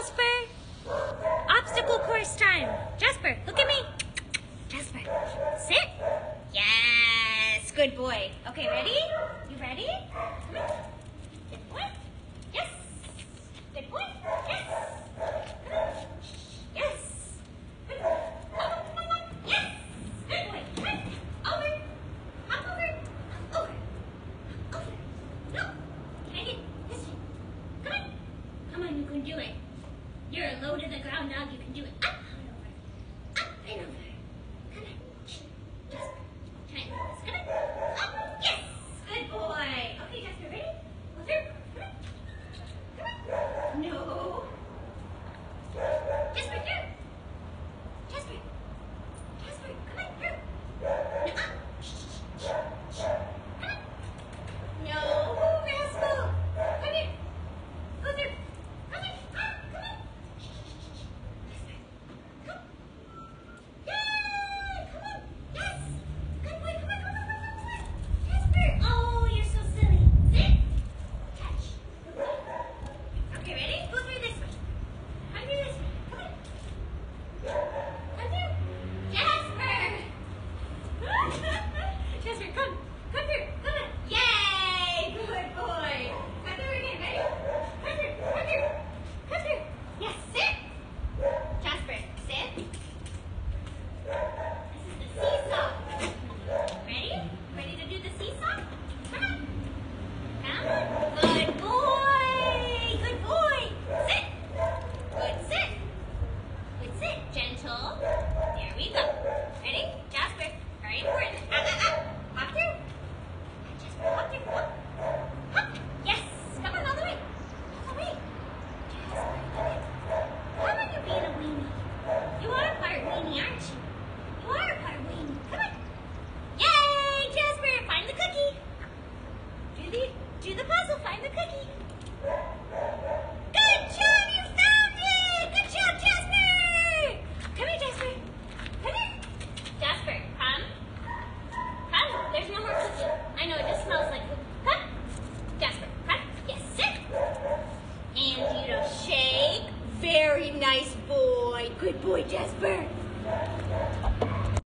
Jasper. Obstacle course time. Jasper, look at me. Jasper, sit. Yes, good boy. Okay, ready? You ready? Good boy. Yes. Good boy. Yes. Do it. You're low to the ground now, You can do it. Up gentle. There we go. Ready? Jasper, very important. Ah, ah, ah. Hop there. Jasper, hop there. Hop. Hop. Yes. Come on, all the way. All the way. Jasper, come on. Come on, you're being a weenie. You are part weenie, aren't you? You are part weenie. Come on. Yay, Jasper, find the cookie. Do the, do the puzzle, find the cookie. nice boy. Good boy, Jasper.